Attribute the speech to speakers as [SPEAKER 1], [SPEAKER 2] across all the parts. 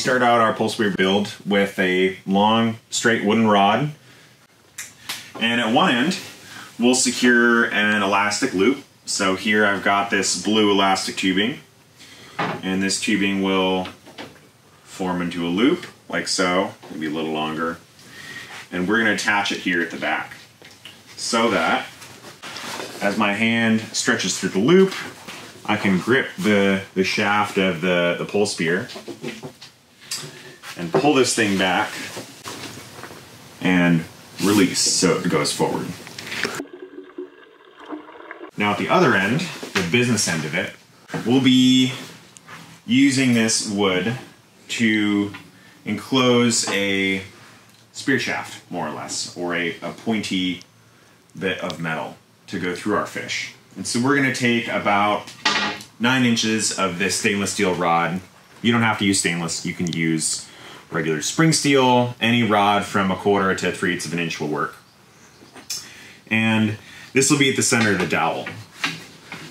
[SPEAKER 1] start out our pole spear build with a long, straight wooden rod. And at one end, we'll secure an elastic loop. So here I've got this blue elastic tubing. And this tubing will form into a loop, like so, maybe a little longer. And we're gonna attach it here at the back. So that, as my hand stretches through the loop, I can grip the, the shaft of the, the pole spear pull this thing back and release so it goes forward. Now at the other end, the business end of it, we'll be using this wood to enclose a spear shaft, more or less, or a, a pointy bit of metal to go through our fish. And so we're gonna take about nine inches of this stainless steel rod. You don't have to use stainless, you can use regular spring steel, any rod from a quarter to three eighths of an inch will work. And this will be at the center of the dowel.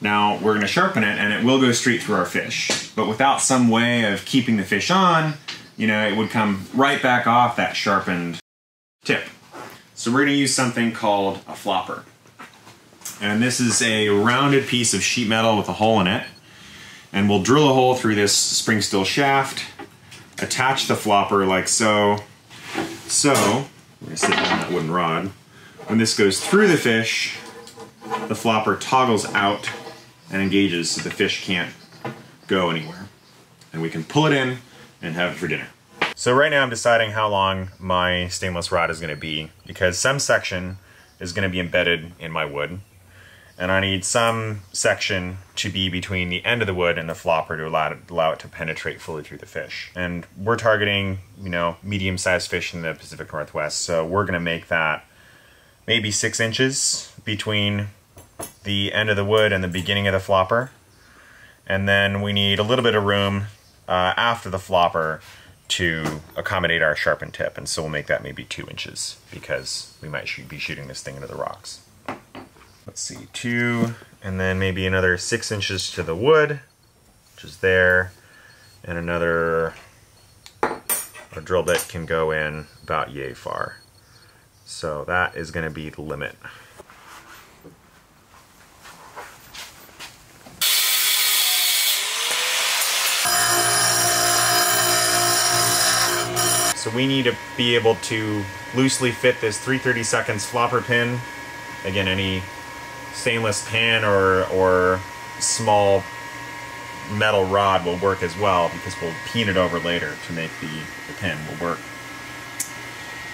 [SPEAKER 1] Now we're gonna sharpen it and it will go straight through our fish. But without some way of keeping the fish on, you know, it would come right back off that sharpened tip. So we're gonna use something called a flopper. And this is a rounded piece of sheet metal with a hole in it. And we'll drill a hole through this spring steel shaft, attach the flopper like so. So, we're gonna sit on that wooden rod. When this goes through the fish, the flopper toggles out and engages so the fish can't go anywhere. And we can pull it in and have it for dinner. So right now I'm deciding how long my stainless rod is gonna be because some section is gonna be embedded in my wood and I need some section to be between the end of the wood and the flopper to allow it, allow it to penetrate fully through the fish. And we're targeting, you know, medium-sized fish in the Pacific Northwest, so we're gonna make that maybe six inches between the end of the wood and the beginning of the flopper. And then we need a little bit of room uh, after the flopper to accommodate our sharpened tip. And so we'll make that maybe two inches because we might be shooting this thing into the rocks let's see, two, and then maybe another six inches to the wood, which is there, and another, our drill bit can go in about yay far. So that is going to be the limit. So we need to be able to loosely fit this 330 seconds flopper pin. Again, any stainless pan or, or small metal rod will work as well because we'll peen it over later to make the, the pin will work.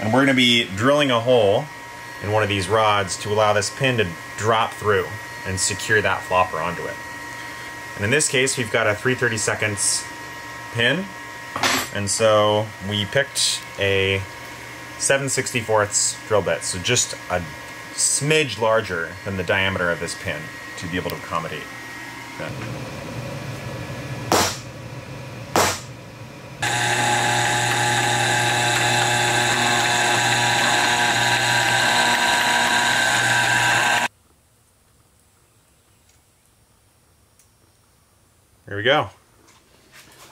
[SPEAKER 1] And we're going to be drilling a hole in one of these rods to allow this pin to drop through and secure that flopper onto it. And in this case, we've got a 330 seconds pin. And so we picked a 7 64ths drill bit, so just a smidge larger than the diameter of this pin to be able to accommodate that. There we go.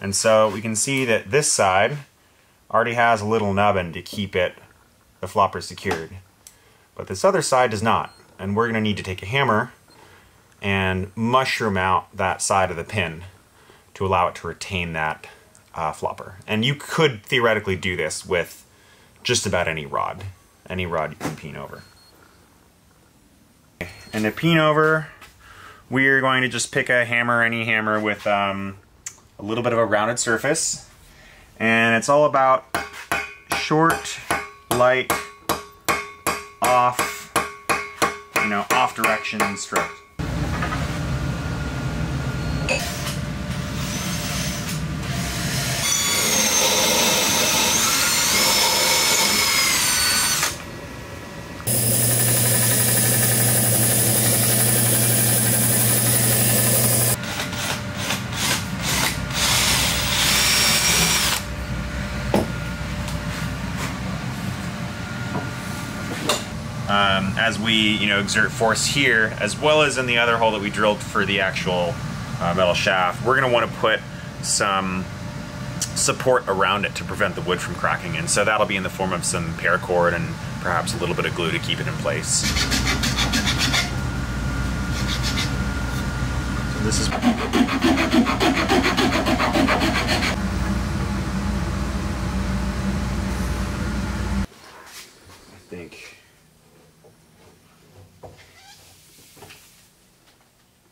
[SPEAKER 1] And so we can see that this side already has a little nubbin to keep it, the flopper secured. But this other side does not. And we're going to need to take a hammer and mushroom out that side of the pin to allow it to retain that uh, flopper. And you could theoretically do this with just about any rod. Any rod you can peen over. And to peen over, we're going to just pick a hammer, any hammer with um, a little bit of a rounded surface. And it's all about short, light, off, you know, off direction stroke. Um, as we you know exert force here as well as in the other hole that we drilled for the actual uh, metal shaft we're going to want to put some support around it to prevent the wood from cracking. And so that'll be in the form of some paracord and perhaps a little bit of glue to keep it in place. So this is I think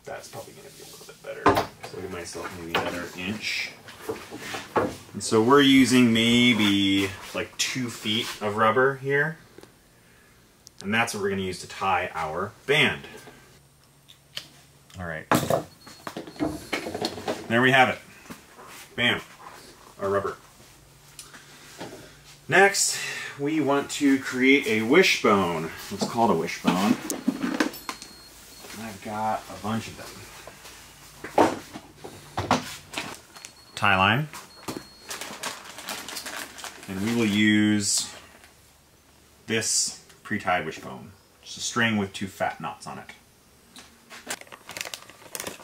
[SPEAKER 1] that's probably going to be a little bit better. So give myself maybe another inch. And so we're using maybe like two feet of rubber here. And that's what we're going to use to tie our band. All right. There we have it. Bam. Our rubber. Next, we want to create a wishbone. It's called a wishbone. I've got a bunch of them. Tie line. And we will use this pre-tied wishbone. Just a string with two fat knots on it.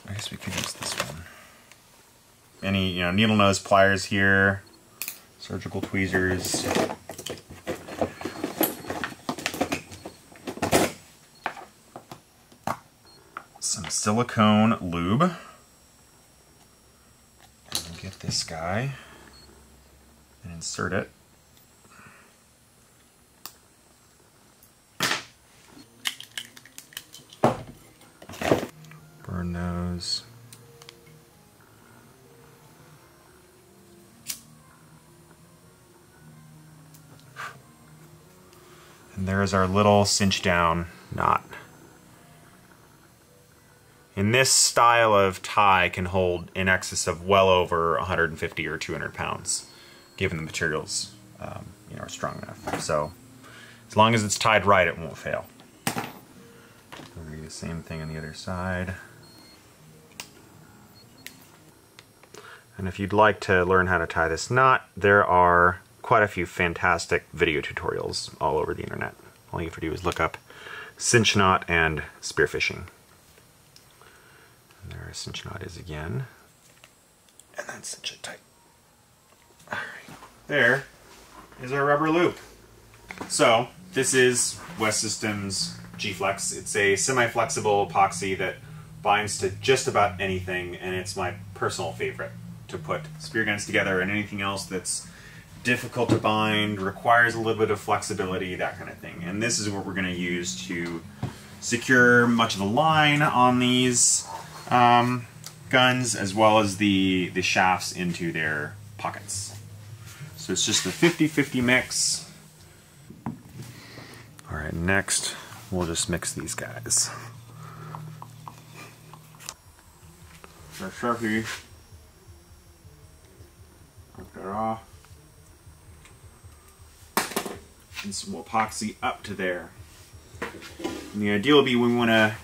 [SPEAKER 1] I guess we could use this one. Any, you know, needle nose pliers here, surgical tweezers. Some silicone lube. And get this guy insert it. Burn those. And there's our little cinch down knot. And this style of tie can hold in excess of well over 150 or 200 pounds, given the materials um, you know, are strong enough. So as long as it's tied right, it won't fail. We'll do the same thing on the other side. And if you'd like to learn how to tie this knot, there are quite a few fantastic video tutorials all over the internet. All you have to do is look up cinch knot and spearfishing. And there our cinch knot is again. And then cinch it tight. There is our rubber loop. So, this is West Systems G-Flex. It's a semi-flexible epoxy that binds to just about anything, and it's my personal favorite to put spear guns together and anything else that's difficult to bind, requires a little bit of flexibility, that kind of thing. And this is what we're going to use to secure much of the line on these um, guns, as well as the, the shafts into their pockets. So it's just a 50-50 mix. All right, next we'll just mix these guys. Our Sharpie. Knock that off. And some epoxy up to there. And the idea will be we want to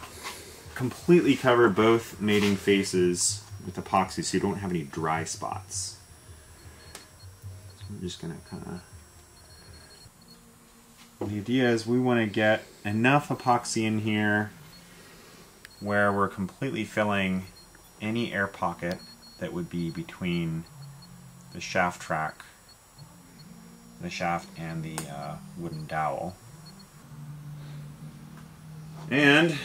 [SPEAKER 1] completely cover both mating faces with epoxy so you don't have any dry spots. We're just going to kind of the idea is we want to get enough epoxy in here where we're completely filling any air pocket that would be between the shaft track, the shaft and the uh, wooden dowel. And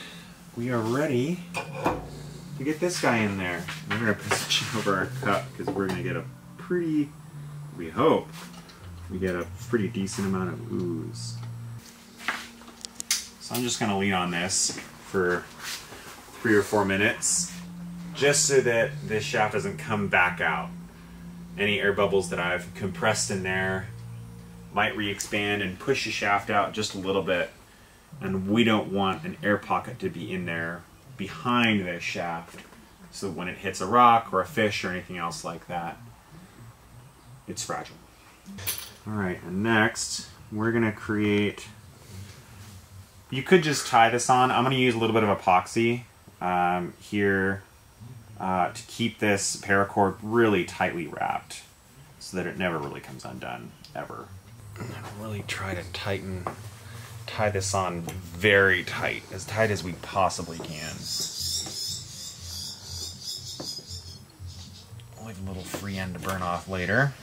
[SPEAKER 1] we are ready to get this guy in there. We're going to position over our cup because we're going to get a pretty, we hope, we get a pretty decent amount of ooze. So I'm just going to lean on this for three or four minutes just so that this shaft doesn't come back out. Any air bubbles that I've compressed in there might re-expand and push the shaft out just a little bit and we don't want an air pocket to be in there behind this shaft so when it hits a rock or a fish or anything else like that it's fragile. Alright, and next we're to create you could just tie this on. I'm to use a little bit of epoxy um, here uh, to keep this paracord really tightly wrapped so that it never really comes undone, ever. And really try to tighten, tie this on very tight, as tight as we possibly can. Leave a little free end to burn off later.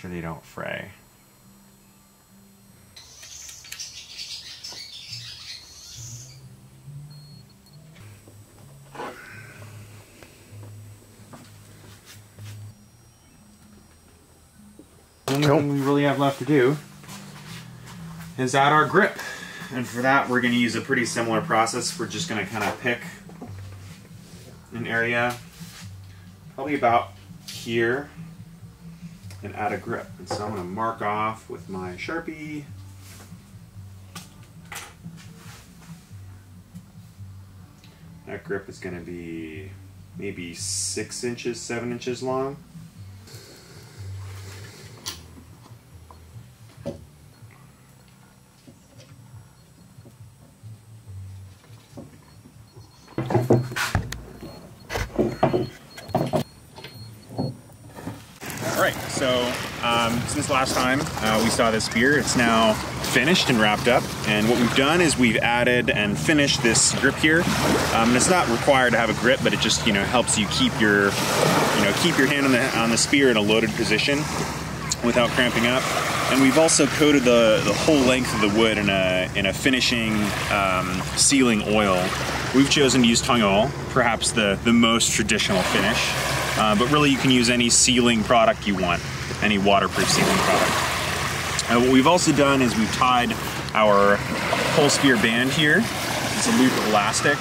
[SPEAKER 1] Sure they don't fray. The only thing we really have left to do is add our grip. And for that, we're going to use a pretty similar process. We're just going to kind of pick an area, probably about here, and add a grip. And so I'm going to mark off with my Sharpie. That grip is going to be maybe six inches, seven inches long. Since last time uh, we saw this spear, it's now finished and wrapped up. And what we've done is we've added and finished this grip here. Um, and it's not required to have a grip, but it just you know helps you keep your you know keep your hand on the on the spear in a loaded position without cramping up. And we've also coated the, the whole length of the wood in a, in a finishing um, sealing oil. We've chosen to use tung oil, perhaps the, the most traditional finish. Uh, but really you can use any sealing product you want, any waterproof sealing product. Uh, what we've also done is we've tied our pole spear band here. It's a loop of elastic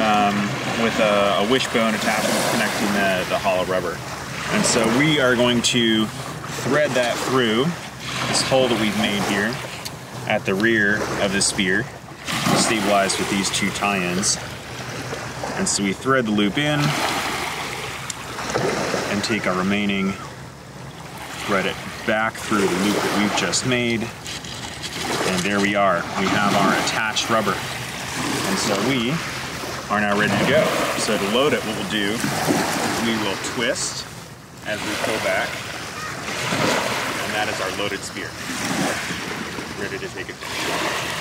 [SPEAKER 1] um, with a, a wishbone attachment connecting the, the hollow rubber. And so we are going to thread that through this hole that we've made here at the rear of the spear, stabilized with these two tie-ins. And so we thread the loop in and take our remaining, thread it back through the loop that we've just made. And there we are. We have our attached rubber. And so we are now ready to go. So to load it, what we'll do we will twist as we pull back and that is our loaded spear. Ready to take it.